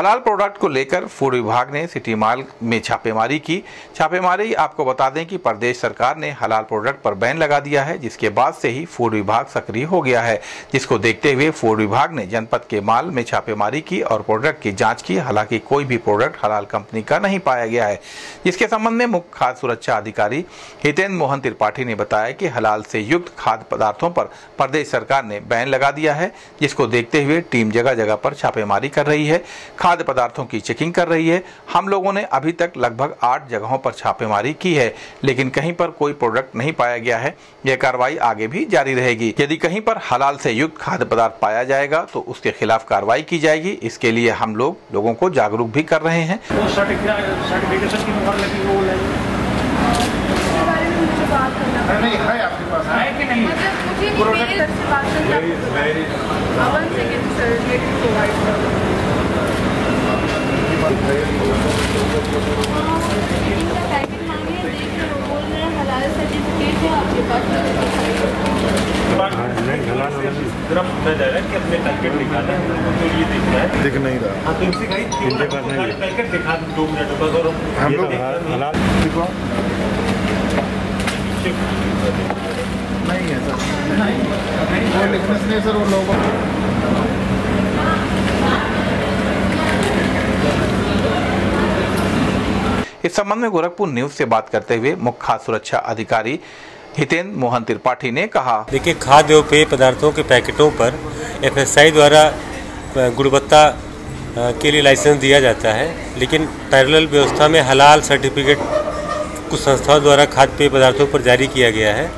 हलाल प्रोडक्ट को लेकर फ़ूड विभाग ने सिटी माल में छापेमारी की। छापेमारी आपको बता दें कि प्रदेश सरकार ने हलाल प्रोडक्ट पर बैन लगा दिया है, जिसके बाद से ही फ़ूड विभाग सक्रिय हो गया है। जिसको देखते हुए फ़ूड विभाग ने जनपद के माल में छापेमारी की और प्रोडक्ट की जाँच की। हालाँकि कोई भी प्रोडक्ट हलाल कंपनी का नहीं पाया गया है। जिसके संबंध में मुख्य खाद्य सुरक्षा अधिकारी हितेंद्र मोहन त्रिपाठी ने बताया कि हलाल से युक्त खाद्य पदार्थों पर प्रदेश सरकार ने बैन लगा दिया है, जिसको देखते हुए टीम जगह जगह पर छापेमारी कर रही है। खाद्य पदार्थों की चेकिंग कर रही है। हम लोगों ने अभी तक लगभग आठ जगहों पर छापेमारी की है लेकिन कहीं पर कोई प्रोडक्ट नहीं पाया गया है। यह कार्रवाई आगे भी जारी रहेगी। यदि कहीं पर हलाल से युक्त खाद्य पदार्थ पाया जाएगा तो उसके खिलाफ कार्रवाई की जाएगी। इसके लिए हम लोग लोगों को जागरूक भी कर रहे हैं। वो सर्टिफिकेट सर्टिफिकेशन की मुहर लगी वो ले इसके बारे में मुझे बात करना नहीं है आपके पास है कि नहीं मतलब मुझे नहीं मेरे सर से बात करना one second sir let me provide sir इनका पैकेट मांगे देख रहे हो बोल रहे हैं हलाल सर्टिफिकेट है आपके पास जरा पूछा जा रहा है कि अपने पैकेट निकाला है तो ये दिख रहा है दिख नहीं रहा। हाँ तो इनसे कहीं इनके पास नहीं है। पैकेट दिखा दो मिनट बस और हम लोग हैं। हलाल दिखवा नहीं। है सर। वो लिखने से सर वो लोगों इस संबंध में गोरखपुर न्यूज़ से बात करते हुए मुख्य सुरक्षा अधिकारी हितेंद्र मोहन त्रिपाठी ने कहा। देखिए खाद्य एवं पेय पदार्थों के पैकेटों पर एफएसआई द्वारा गुणवत्ता के लिए लाइसेंस दिया जाता है, लेकिन पैरेलल व्यवस्था में हलाल सर्टिफिकेट कुछ संस्थाओं द्वारा खाद्य पेय पदार्थों पर जारी किया गया है,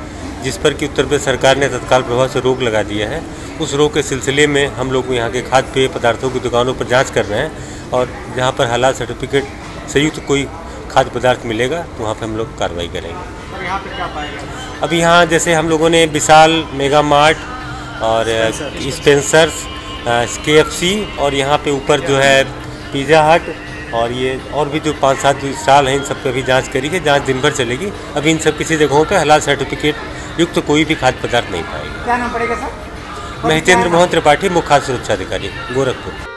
जिस पर कि उत्तर प्रदेश सरकार ने तत्काल प्रभाव से रोक लगा दिया है। उस रोक के सिलसिले में हम लोग यहाँ के खाद्य पेय पदार्थों की दुकानों पर जाँच कर रहे हैं और जहाँ पर हलाल सर्टिफिकेट संयुक्त कोई खाद्य पदार्थ मिलेगा तो वहाँ पर हम लोग कार्रवाई करेंगे। अभी यहाँ जैसे हम लोगों ने विशाल मेगा मार्ट और स्पेंसर्स के एफ़ सी और यहाँ पे ऊपर जो है पिज़्ज़ा हट और ये और भी जो पाँच सात जो स्टॉल हैं इन सब पे भी जाँच करी है जाँच दिन भर चलेगी। अभी इन सब किसी जगहों पे हलाल सर्टिफिकेट युक्त तो कोई भी खाद्य पदार्थ नहीं पाएगा। क्या नाम पड़ेगा सर? मैं हितेंद्र मोहन त्रिपाठी मुख्य खाद्य सुरक्षा अधिकारी गोरखपुर।